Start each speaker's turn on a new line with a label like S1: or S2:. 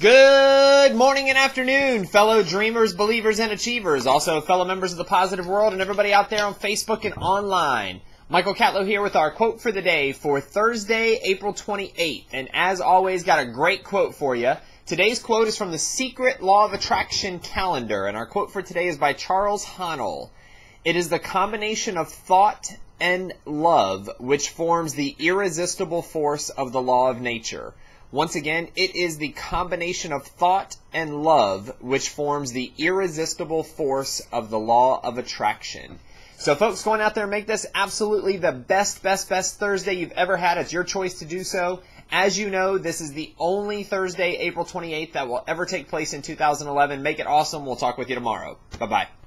S1: Good morning and afternoon, fellow dreamers, believers, and achievers. Also, fellow members of the positive world and everybody out there on Facebook and online. Michael Catlow here with our quote for the day for Thursday, April 28th. And as always, got a great quote for you. Today's quote is from the Secret Law of Attraction calendar. And our quote for today is by Charles Haanel. It is the combination of thought and love which forms the irresistible force of the law of nature. Once again, it is the combination of thought and love which forms the irresistible force of the law of attraction. So folks, going out there make this absolutely the best, best, best Thursday you've ever had. It's your choice to do so. As you know, this is the only Thursday, April 28th, that will ever take place in 2011. Make it awesome. We'll talk with you tomorrow. Bye-bye.